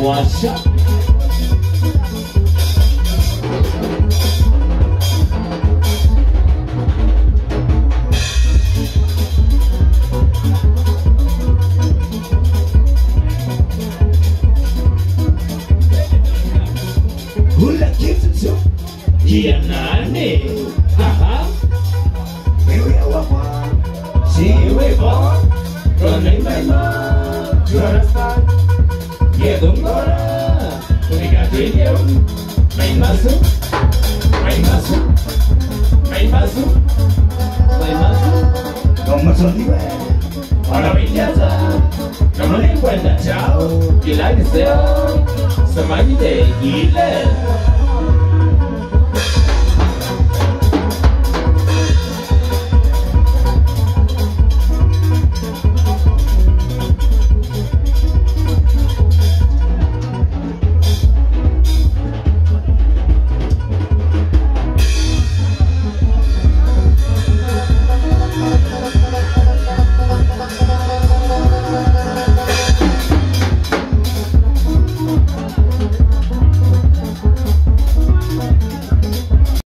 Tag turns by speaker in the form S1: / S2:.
S1: What's up? Ya nani? Aha. Wewe wako. Si wewe. Rona imema. Rona Yeah, đúng đó đó. Tôi đi cả chuyện yêu. Mày mà xuống. Mày mà. Mày mà xuống. Mày mà xuống. Còn mà sao đi về? Họ